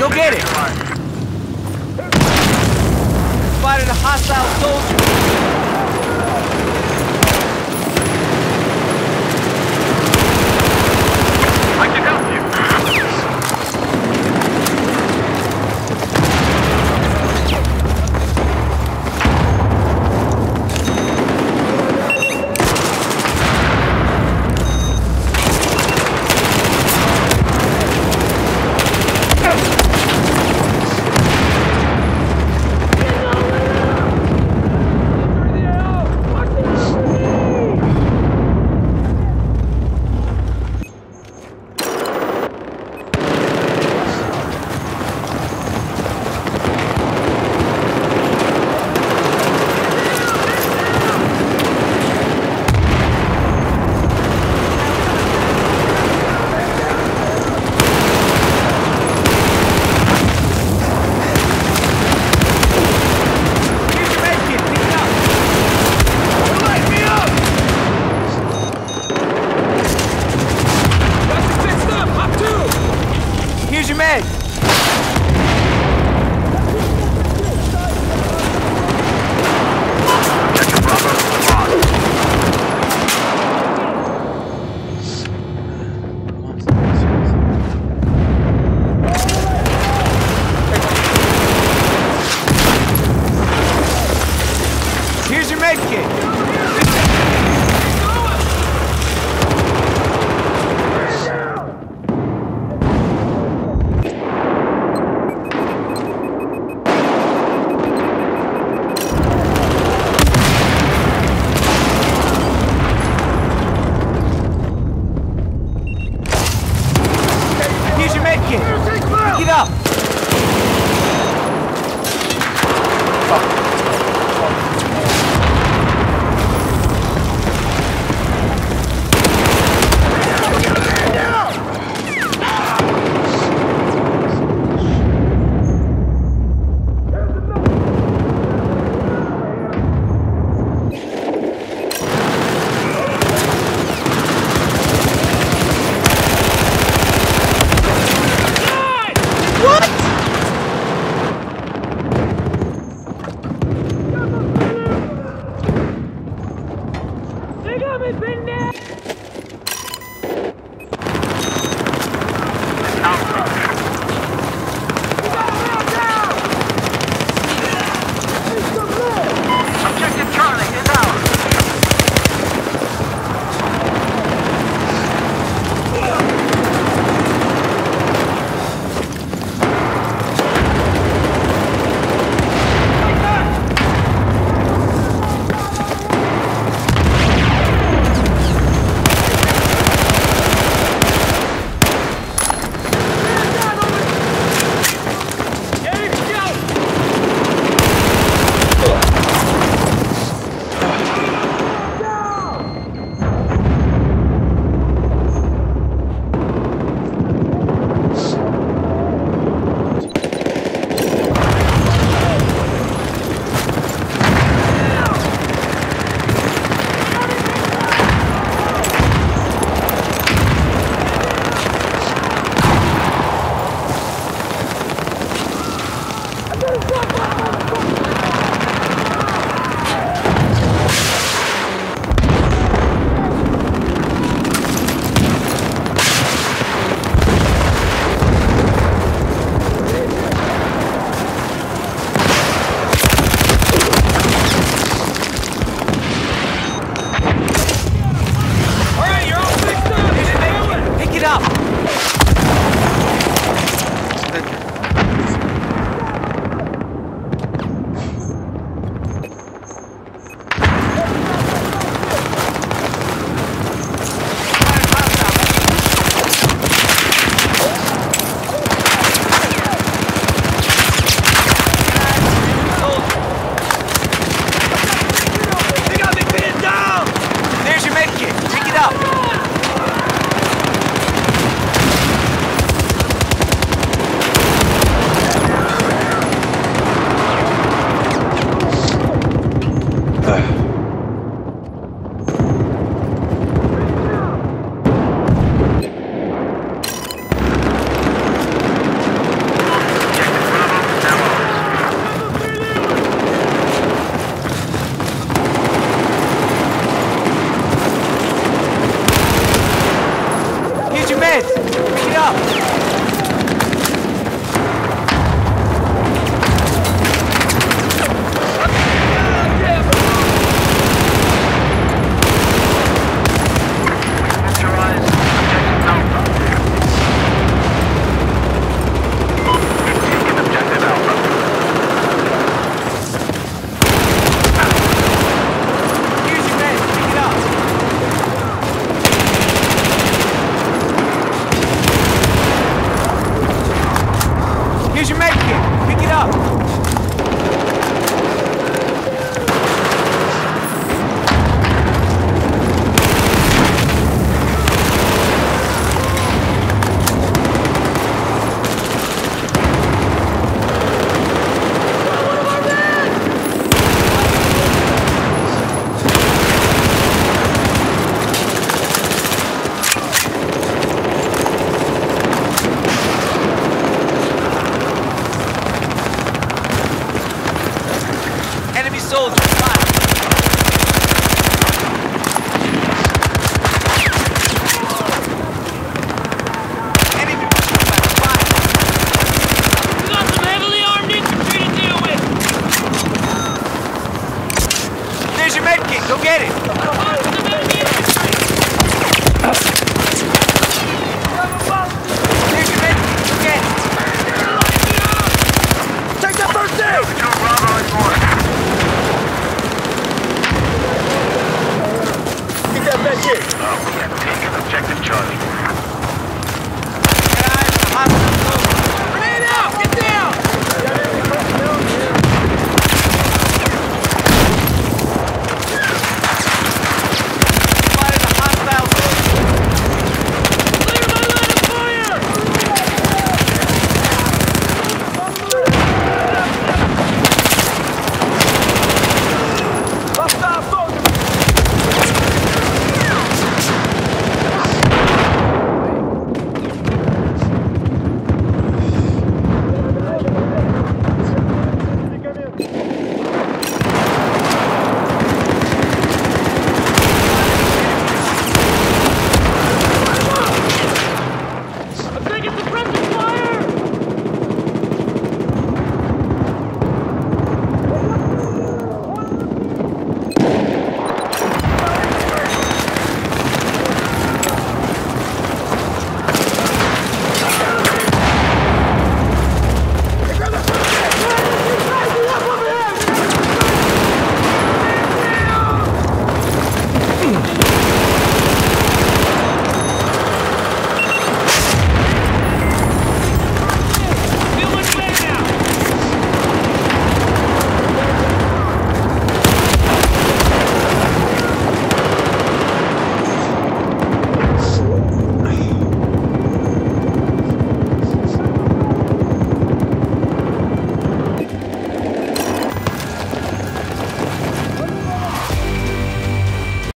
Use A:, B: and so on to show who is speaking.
A: Go get it! Spotted a hostile soldier!